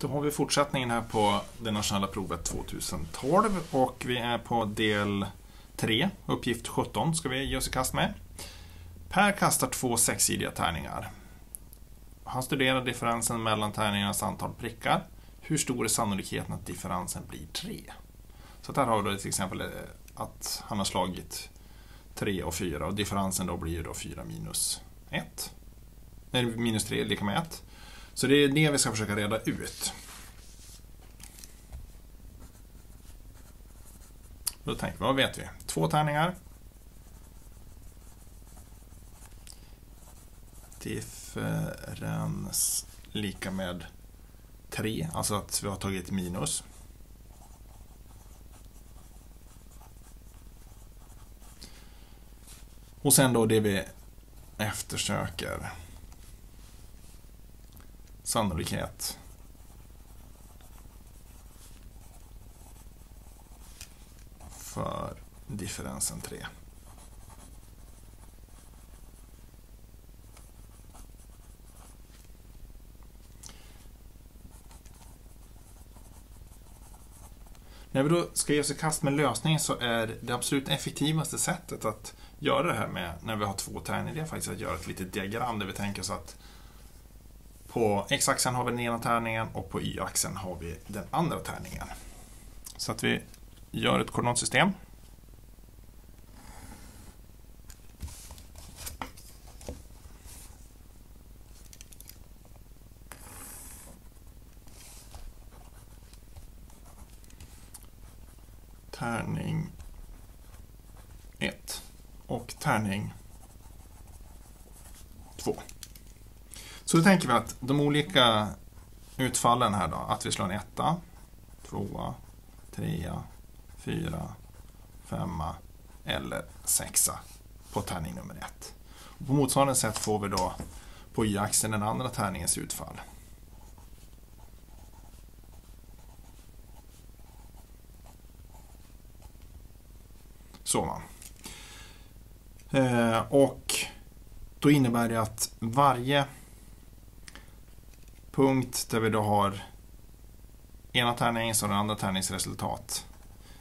Då har vi fortsättningen här på det nationella provet 2012 och vi är på del 3, uppgift 17 ska vi ge oss i kast med. Per kastar två sexsidiga tärningar. Han studerar differensen mellan tärningarnas antal prickar. Hur stor är sannolikheten att differensen blir 3? Så där har vi till exempel eh, att han har slagit 3 och 4 och differensen då blir då 4 minus 1. Nej, minus 3 är lika med 1. Så det är det vi ska försöka reda ut. Då tänker vi, vad vet vi? Två tärningar. Differens lika med 3, alltså att vi har tagit minus. Och sen då det vi eftersöker sannolikhet. För differensen 3. När vi då ska ge oss i kast med lösningen så är det absolut effektivaste sättet att göra det här med när vi har två tärningar, det är faktiskt att göra ett litet diagram där vi tänker oss att på x-axeln har vi den ena tärningen och på y-axeln har vi den andra tärningen. Så att vi gör ett koordinatsystem. Tärning 1 och tärning 2. Så då tänker vi att de olika utfallen här då, att vi slår en etta, tvåa, trea, fyra, femma eller sexa på tärning nummer ett. Och på motsvarande sätt får vi då på y-axeln den andra tärningens utfall. Så va. Eh, och då innebär det att varje punkt där vi då har ena tärningens och den andra tärningens resultat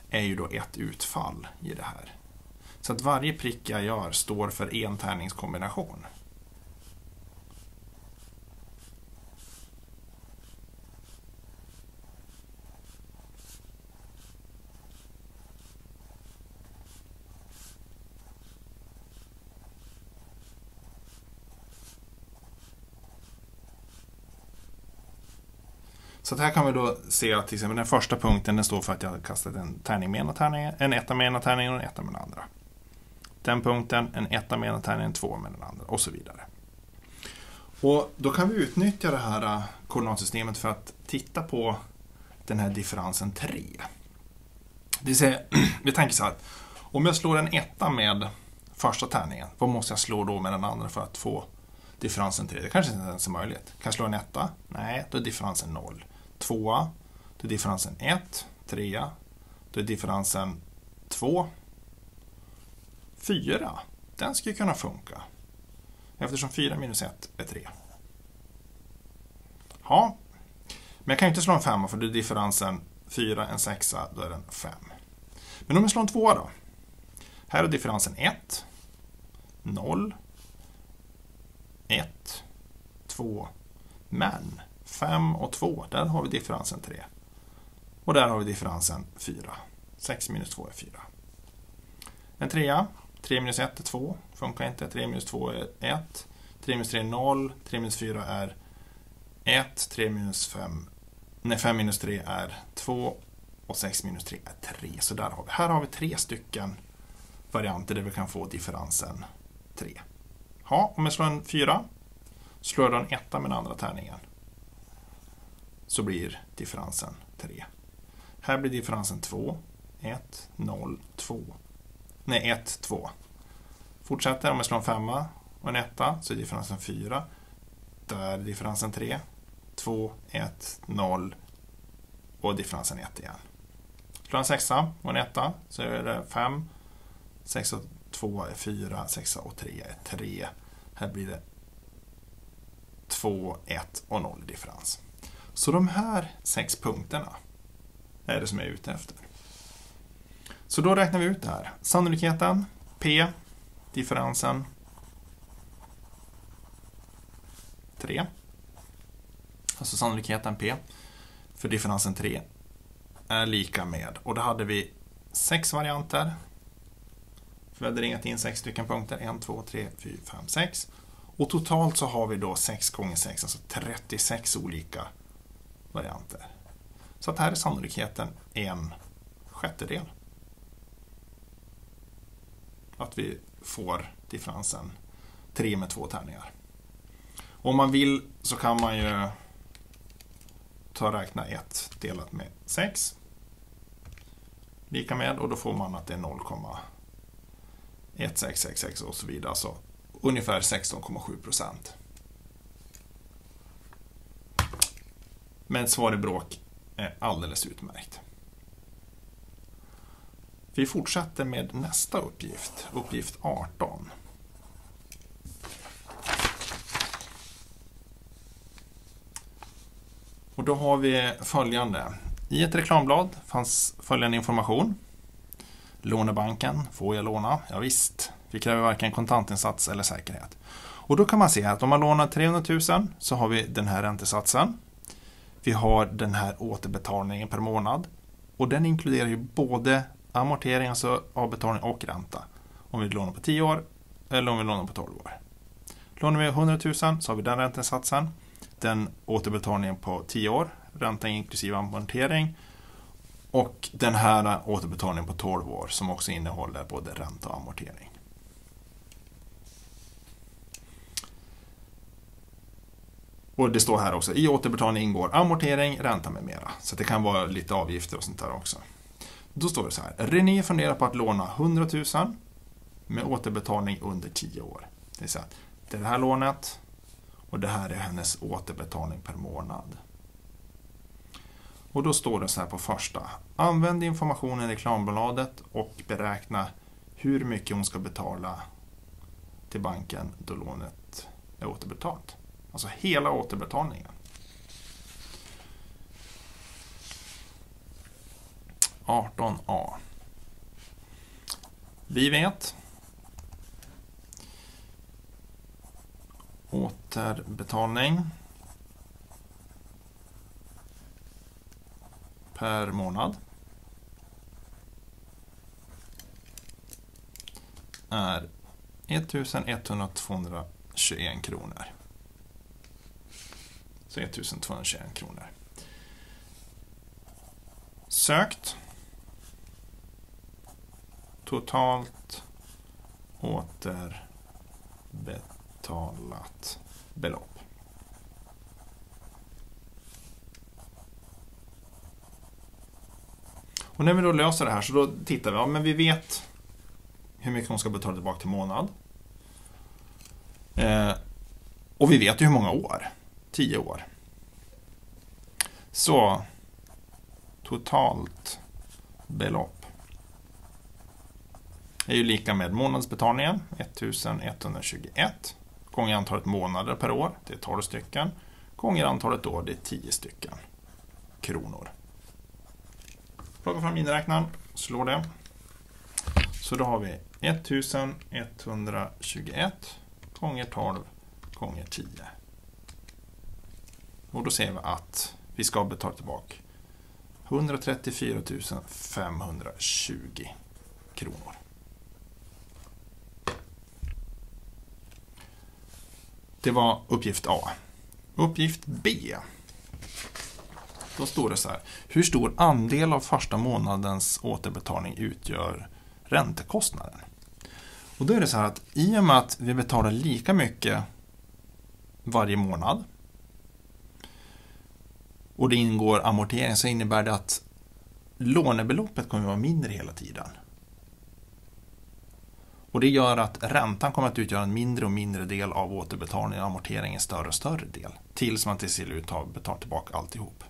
är ju då ett utfall i det här. Så att varje prick jag gör står för en tärningskombination. Så här kan vi då se att till exempel den första punkten den står för att jag har kastat en tärning med ena tärningen, en etta med ena tärningen och en etta med den andra. Den punkten, en etta med ena tärningen, två med den andra och så vidare. Och Då kan vi utnyttja det här äh, koordinatsystemet för att titta på den här differensen 3. Det vill säga, vi tänker så här, om jag slår en etta med första tärningen, vad måste jag slå då med den andra för att få differensen 3? Det kanske inte ens är möjligt. Kan jag slå en etta? Nej, då är differensen 0 tvåa, då är differensen 1, trea, då är differensen 2, 4. Den ska ju kunna funka. Eftersom 4 minus 1 är 3. Ja, men jag kan ju inte slå en femma för då är differensen 4, en sexa, då är den 5. Men om jag slår en tvåa då? Här är differensen 1, 0, 1, 2, men 5 och 2, där har vi differensen 3. Och där har vi differensen 4. 6 minus 2 är 4. En trea, 3 minus 1 är 2, funkar inte. 3 minus 2 är 1. 3 minus 3 är 0. 3 minus 4 är 1. 3 minus 5, nej 5 minus 3 är 2. Och 6 minus 3 är 3. Så där har vi, här har vi tre stycken varianter där vi kan få differensen 3. Ja, om jag slår en 4, slår jag då en etta med den andra tärningen så blir differensen 3. Här blir differensen 2, 1, 0, 2. Nej, 1, 2. Fortsätter, om jag slår en femma och en etta så är differensen 4. Där är differensen 3, 2, 1, 0 och differensen 1 igen. Slår en sexa och en etta så är det 5. 6 och 2 är 4, 6 och 3 är 3. Här blir det 2, 1 och 0 differens. Så de här sex punkterna är det som jag är ute efter. Så då räknar vi ut det här. Sannolikheten, P, differensen 3. Alltså sannolikheten P för differensen 3 är lika med, och då hade vi sex varianter. För vi hade ringat in sex stycken punkter. 1, 2, 3, 4, 5, 6. Och totalt så har vi då 6 gånger 6, alltså 36 olika varianter. Så att här är sannolikheten en sjättedel. Att vi får differensen 3 med två tärningar. Om man vill så kan man ju ta och räkna 1 delat med 6. Lika med och då får man att det är 0,1666 och så vidare. Alltså ungefär 16,7 procent. Men ett svar i bråk är alldeles utmärkt. Vi fortsätter med nästa uppgift, uppgift 18. Och då har vi följande. I ett reklamblad fanns följande information. Lånebanken, får jag låna? Ja, visst. Vi kräver varken kontantinsats eller säkerhet. Och då kan man se att om man lånar 300 000 så har vi den här räntesatsen. Vi har den här återbetalningen per månad. Och den inkluderar ju både amortering, alltså avbetalning och ränta. Om vi lånar på 10 år eller om vi lånar på 12 år. Lånar vi 100 000 så har vi den räntesatsen. Den återbetalningen på 10 år, ränta inklusive amortering. Och den här återbetalningen på 12 år som också innehåller både ränta och amortering. Och det står här också, i återbetalning ingår amortering, ränta med mera. Så det kan vara lite avgifter och sånt där också. Då står det så här, René funderar på att låna 100 000 med återbetalning under 10 år. Det vill säga, det det här lånet och det här är hennes återbetalning per månad. Och då står det så här på första. Använd informationen i reklambladet och beräkna hur mycket hon ska betala till banken då lånet är återbetalt. Alltså hela återbetalningen. 18a. Vi vet återbetalning per månad är 1121 kronor. Så 1221 kronor. Sökt. Totalt återbetalat belopp. Och när vi då löser det här så då tittar vi, ja men vi vet hur mycket hon ska betala tillbaka till månad. Eh, och vi vet ju hur många år. 10 år. Så totalt belopp är ju lika med månadsbetalningen 1121 gånger antalet månader per år, det är 12 stycken, gånger antalet år, det är 10 stycken kronor. Plocka fram miniräknaren, slå det. Så då har vi 1121 gånger 12 gånger 10. Och då ser vi att vi ska betala tillbaka 134 520 kronor. Det var uppgift A. Uppgift B. Då står det så här. Hur stor andel av första månadens återbetalning utgör räntekostnaden? Och då är det så här att i och med att vi betalar lika mycket varje månad och det ingår amortering så innebär det att lånebeloppet kommer att vara mindre hela tiden. Och det gör att räntan kommer att utgöra en mindre och mindre del av återbetalningen och amorteringen en större och större del. Tills man till slut har betalat tillbaka alltihop.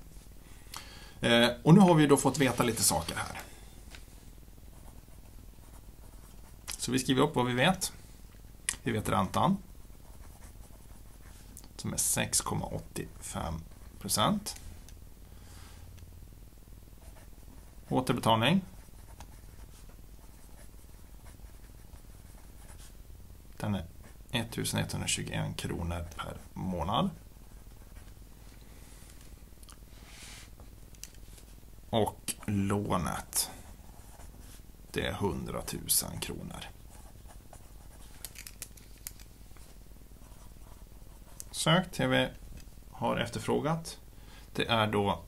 Eh, och nu har vi då fått veta lite saker här. Så vi skriver upp vad vi vet. Vi vet räntan. Som är 6,85 procent. Återbetalning. Den är 1121 kronor per månad. Och lånet, det är 100 000 kronor. Sök TV har efterfrågat. Det är då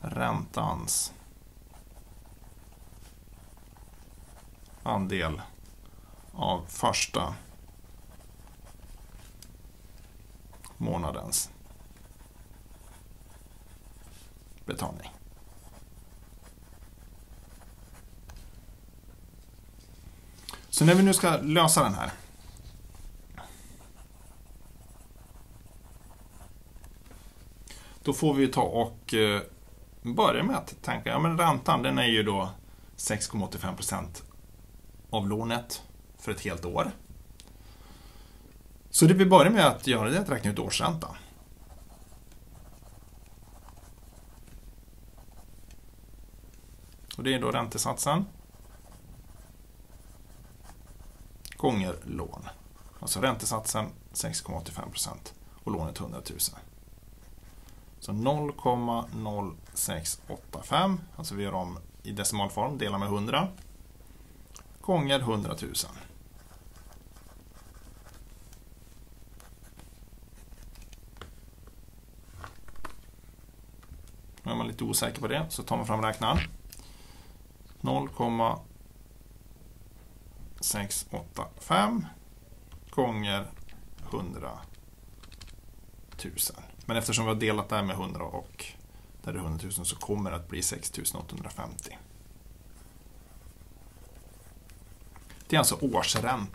räntans andel av första månadens betalning. Så när vi nu ska lösa den här Då får vi ta och eh, börja med att tänka, ja men räntan den är ju då 6,85% av lånet för ett helt år. Så det vi börjar med att göra det är att räkna ut årsräntan. Och det är då räntesatsen gånger lån. Alltså räntesatsen 6,85% och lånet 100 000. Så 0,0685, alltså vi gör om i decimalform, delar med 100, gånger 100 000. Nu är man lite osäker på det, så tar man fram räknaren. 0,685 gånger 100 000. Men eftersom vi har delat det här med 100 och där det är 100 000 så kommer det att bli 6 850. Det är alltså årsräntan.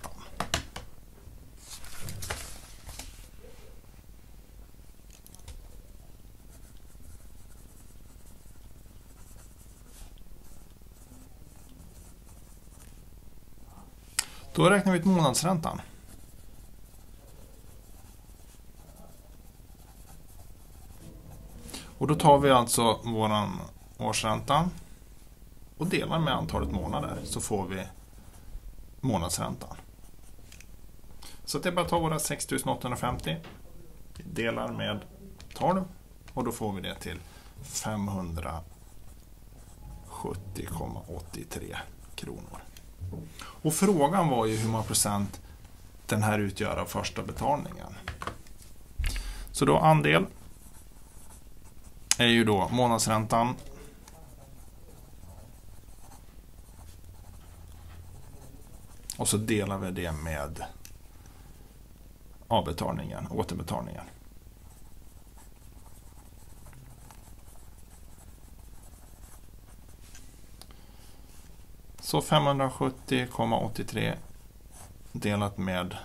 Då räknar vi ut månadsräntan. Och då tar vi alltså våran årsränta och delar med antalet månader så får vi månadsräntan. Så det är bara att ta våra 6850 delar med 12 och då får vi det till 570,83 kronor. Och frågan var ju hur många procent den här utgör av första betalningen. Så då andel är ju då månadsräntan och så delar vi det med avbetalningen, återbetalningen. Så 570,83 delat med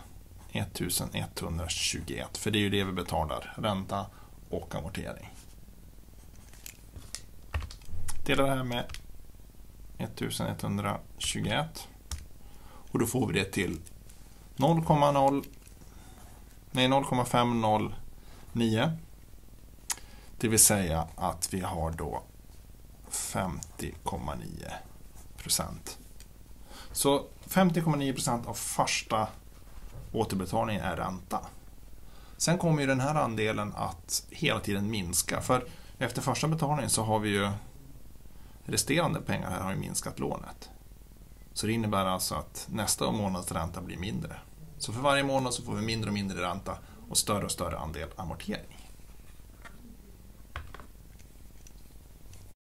1121, för det är ju det vi betalar, ränta och amortering. Dela det här med 1121 och då får vi det till 0,0 nej 0,509 det vill säga att vi har då 50,9 procent. Så 50,9 procent av första återbetalningen är ränta. Sen kommer ju den här andelen att hela tiden minska för efter första betalningen så har vi ju resterande pengar här har ju minskat lånet. Så det innebär alltså att nästa månads ränta blir mindre. Så för varje månad så får vi mindre och mindre ränta och större och större andel amortering.